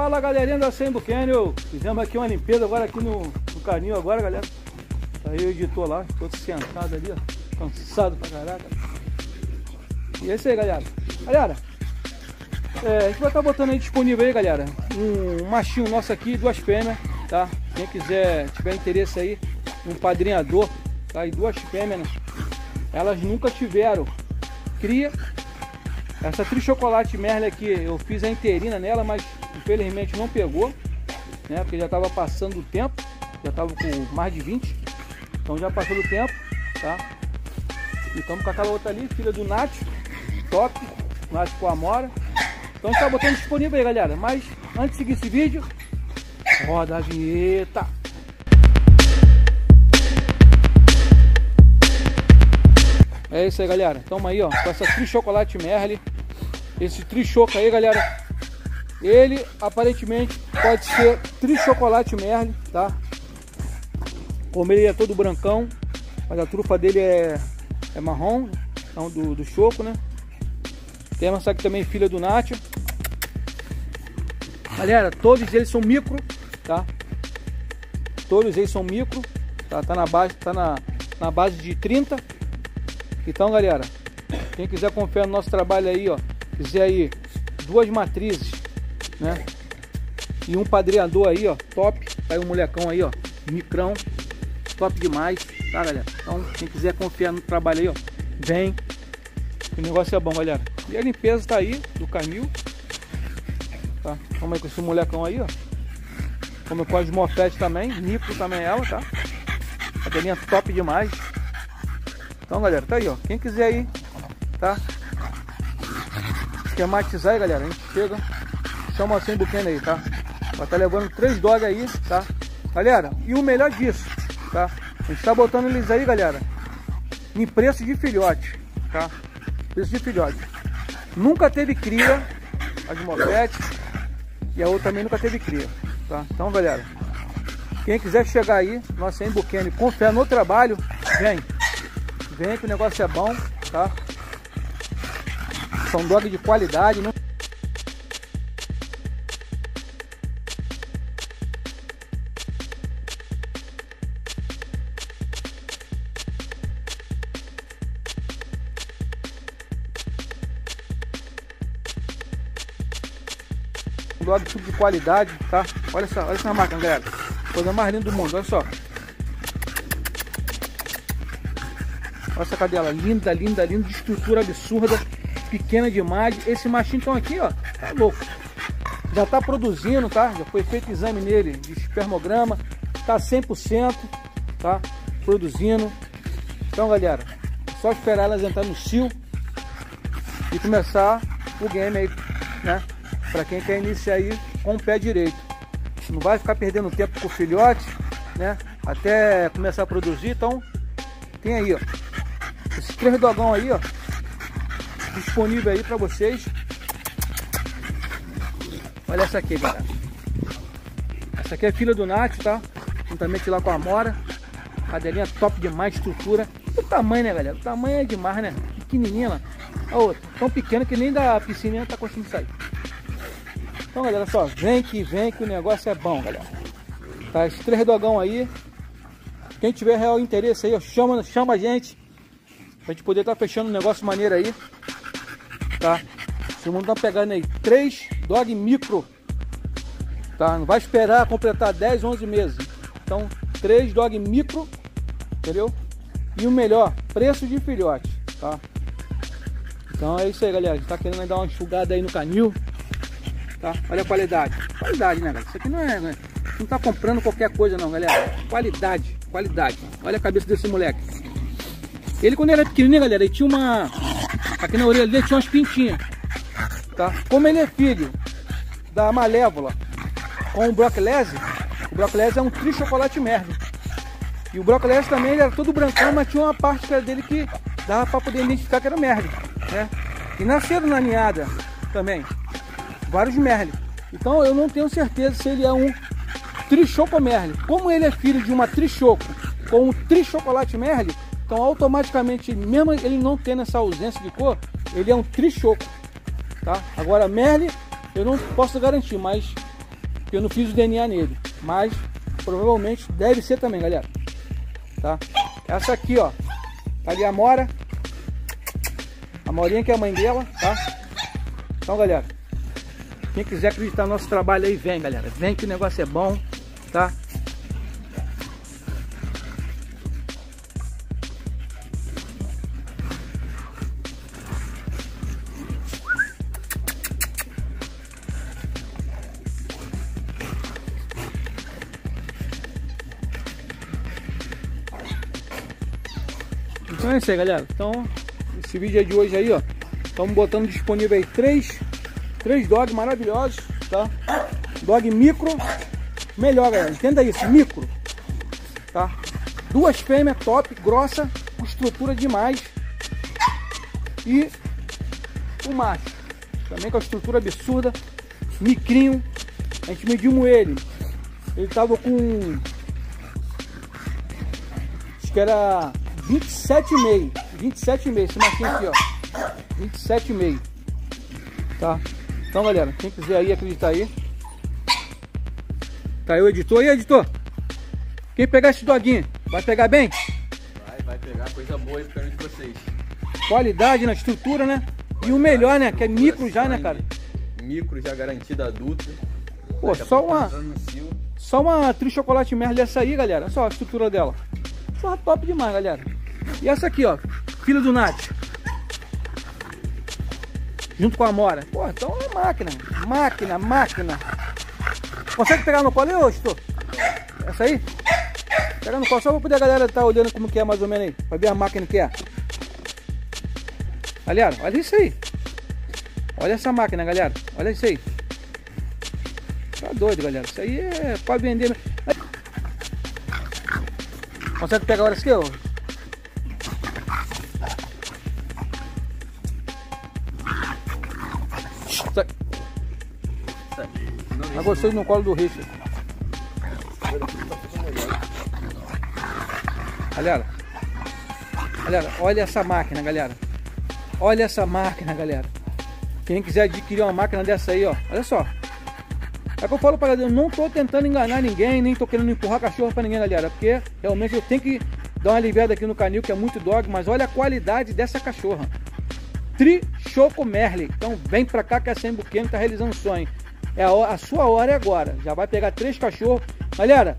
Fala galerinha da Sembo Canyon, fizemos aqui uma limpeza agora aqui no, no caninho agora galera. Tá aí o editor lá, todo sentado ali ó, cansado pra caraca. E é isso aí galera. Galera, é, a gente vai estar tá botando aí disponível aí galera Um machinho nosso aqui, duas fêmeas, tá? Quem quiser, tiver interesse aí, um padrinhador, tá? E duas fêmeas, elas nunca tiveram. Cria essa trichocolate merle aqui, eu fiz a interina nela, mas infelizmente não pegou, né? Porque já estava passando o tempo, já estava com mais de 20, então já passou do tempo, tá? E estamos com aquela outra ali, filha do Nath, top, Nath com a Amora. Então está botando disponível aí, galera. Mas antes de seguir esse vídeo, roda a vinheta. É isso aí, galera. Tamo aí, ó, com essa tri chocolate Merle. Esse tri aí, galera. Ele aparentemente pode ser tri chocolate Merle, tá? Como ele é todo brancão, mas a trufa dele é, é marrom, então do, do choco, né? Temos essa aqui também, filha do Nath. Galera, todos eles são micro, tá? Todos eles são micro, tá? Tá na base, tá na, na base de 30 então, galera, quem quiser confiar no nosso trabalho aí, ó, quiser aí duas matrizes, né? E um padreador aí, ó, top. Tá aí um molecão aí, ó, micrão, top demais, tá, galera? Então, quem quiser confiar no trabalho aí, ó, vem. O negócio é bom, galera. E a limpeza tá aí, do canil. Tá? Vamos aí com esse molecão aí, ó. Como com as mofete também, nipo também ela, tá? Cadelinha top demais. Então, galera, tá aí, ó. Quem quiser aí, tá? Esquematizar aí, galera. A gente chega, chama assim buquena aí, tá? Vai tá levando três dogs aí, tá? Galera, e o melhor disso, tá? A gente tá botando eles aí, galera, em preço de filhote, tá? Preço de filhote. Nunca teve cria, as moletes, e a outra também nunca teve cria, tá? Então, galera, quem quiser chegar aí, nossa em Buquene, com fé no trabalho, vem. Vem que o negócio é bom, tá? São dog de qualidade, não dog tipo de qualidade, tá? Olha só, olha essa máquina, galera. Coisa mais linda do mundo, olha só. Olha essa cadela, linda, linda, linda, de estrutura absurda, pequena demais. Esse machinho aqui, ó, tá louco. Já tá produzindo, tá? Já foi feito exame nele de espermograma, tá 100%, tá? Produzindo. Então, galera, só esperar elas entrar no cio e começar o game aí, né? Para quem quer iniciar aí com o pé direito. Não vai ficar perdendo tempo com o filhote, né? Até começar a produzir, então tem aí, ó. Esses três dogão aí, ó. Disponível aí pra vocês. Olha essa aqui, galera. Essa aqui é filha do Nath, tá? Juntamente lá com a Mora. Cadelinha top demais, estrutura. O tamanho, né, galera? O tamanho é demais, né? Pequenininha, A outra, tão pequena que nem da piscininha tá conseguindo sair. Então, galera, só, vem que vem que o negócio é bom, galera. Tá, esses três dogão aí. Quem tiver real interesse aí, chama, chama a gente. Pra gente poder estar tá fechando um negócio maneiro aí. Tá? Esse mundo tá pegando aí três dog micro. Tá? Não vai esperar completar 10, 11 meses. Então, três dog micro. Entendeu? E o melhor, preço de filhote. Tá? Então é isso aí, galera. A gente tá querendo dar uma enxugada aí no canil. Tá? Olha a qualidade. Qualidade, né, galera? Isso aqui não é. Né? Não tá comprando qualquer coisa, não, galera. Qualidade, qualidade. Olha a cabeça desse moleque. Ele quando era pequenininho, galera, ele tinha uma... Aqui na orelha dele tinha umas pintinhas. Tá? Como ele é filho da Malévola com o Brocklese, o Brocklese é um tri chocolate merda. E o Brocklese também ele era todo brancão, mas tinha uma parte dele que dava para poder identificar que era merda. Né? E nasceram na ninhada também. Vários merle. Então eu não tenho certeza se ele é um trichoco merle. Como ele é filho de uma trichoco com um trichocolate merle, então automaticamente, mesmo ele não tendo essa ausência de cor, ele é um trichoco, tá? Agora Merle, eu não posso garantir, mas eu não fiz o DNA nele. Mas provavelmente deve ser também, galera. Tá? Essa aqui, ó. Tá ali a Mora. A Morinha que é a mãe dela, tá? Então, galera. Quem quiser acreditar no nosso trabalho aí, vem, galera. Vem que o negócio é bom, tá? Então é isso aí, galera. Então, esse vídeo é de hoje aí, ó. Estamos botando disponível aí três, três dogs maravilhosos, tá? Dog micro, melhor, galera. Entenda isso, micro, tá? Duas fêmeas top, grossa, com estrutura demais. E o macho, também com a estrutura absurda, micrinho. A gente medimos ele. Ele tava com... Acho que era 27,5. 27,5 esse machinho aqui, ó. 27,5. Tá? Então, galera, quem quiser aí acreditar aí. Tá aí o editor. E aí, editor? Quem pegar esse doguinho, vai pegar bem? Vai, vai pegar coisa boa aí pra de vocês. Qualidade na estrutura, né? E o melhor, né? Que é micro já, né, cara? Micro já garantido adulto. Pô, só uma... Só uma tri chocolate merda dessa aí, galera. Olha só a estrutura dela. Só top demais, galera. E essa aqui, ó. Filho do Nath. Junto com a Mora. Pô, então é máquina. Máquina, máquina. Consegue pegar no colo aí, ô, Essa aí? Pega no colo só pra poder a galera estar tá olhando como que é mais ou menos aí. Pra ver a máquina que é. Galera, olha isso aí. Olha essa máquina, galera. Olha isso aí. Tá doido, galera. Isso aí é pra vender. Consegue pegar horas que eu? Mas gostei no colo do Richard. Galera, galera, olha essa máquina, galera. Olha essa máquina, galera. Quem quiser adquirir uma máquina dessa aí, ó. Olha só. É que eu falo galera, eu não tô tentando enganar ninguém, nem tô querendo empurrar cachorro pra ninguém, galera. Porque realmente eu tenho que dar uma aliviada aqui no canil, que é muito dog, mas olha a qualidade dessa cachorra. Tri Choco Merle. Então vem pra cá que a Sem Buqueno tá realizando um sonho. É a, a, sua hora é agora. Já vai pegar três cachorros. Galera,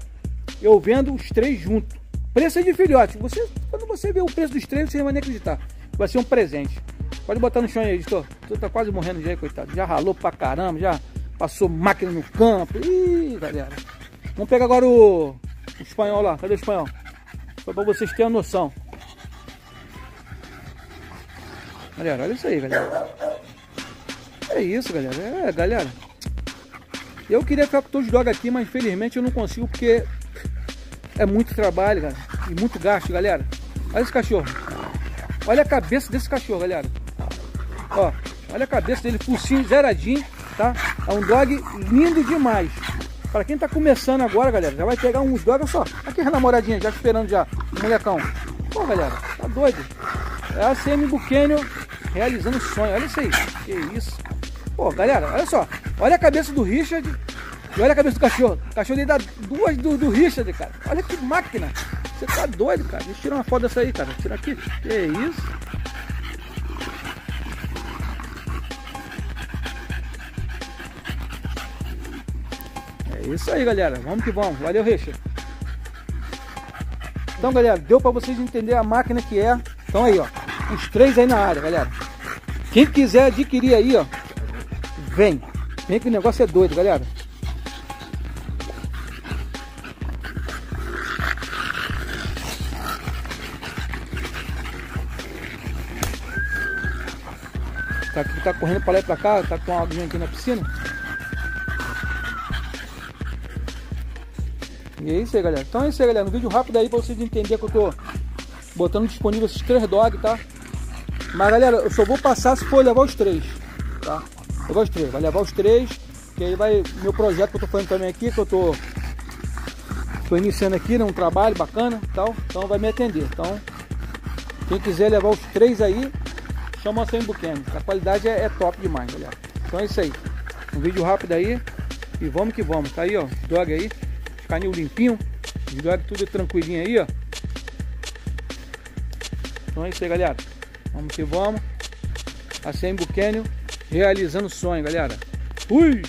eu vendo os três juntos. Preço é de filhote. Você, quando você vê o preço dos três, você vai nem acreditar. Vai ser um presente. Pode botar no chão aí, editor. Tu tá quase morrendo já, coitado. Já ralou pra caramba, já passou máquina no campo. Ih, galera. Vamos pegar agora o, o espanhol lá. Cadê o espanhol? Só pra vocês terem a noção. Galera, olha isso aí, galera. É isso, galera. É, galera. Eu queria ficar com todos os dogs aqui, mas infelizmente eu não consigo porque é muito trabalho, cara. E muito gasto, galera. Olha esse cachorro. Olha a cabeça desse cachorro, galera. Ó, olha a cabeça dele, focinho zeradinho, tá? É um dog lindo demais. Para quem tá começando agora, galera, já vai pegar uns dogs, só. Aqui a namoradinha já esperando já, o molecão. Pô, galera, tá doido. É a CM Buquênio realizando sonho. Olha isso aí. Que isso. Pô, galera, olha só. Olha a cabeça do Richard e olha a cabeça do cachorro. O cachorro dele dá duas do, do Richard, cara. Olha que máquina. Você tá doido, cara. Deixa eu tirar uma foto dessa aí, cara. Tira aqui. Que isso. É isso aí, galera. Vamos que vamos. Valeu, Richard. Então, galera, deu para vocês entenderem a máquina que é. Então aí, ó. Os três aí na área, galera. Quem quiser adquirir aí, ó. Vem. Vem que o negócio é doido, galera. Tá, tá correndo para lá e pra cá, tá com alguém aqui na piscina. E é isso aí, galera. Então é isso aí, galera. Um vídeo rápido aí pra vocês entenderem que eu tô botando disponível esses três dogs, tá? Mas, galera, eu só vou passar se for levar os três, tá? Levar os três. Vai levar os três, que aí vai... Meu projeto que eu tô fazendo também aqui, que eu tô... Tô iniciando aqui, né? Um trabalho bacana tal. Então vai me atender. Então, quem quiser levar os três aí, chama a em Buqueno. A qualidade é, é top demais, galera. Então é isso aí. Um vídeo rápido aí. E vamos que vamos. Tá aí, ó. Os dog aí. Os canil limpinho. Os dog tudo tranquilinho aí, ó. Então é isso aí, galera. Vamos que vamos. A Sembo Canyon realizando o sonho, galera. Fui!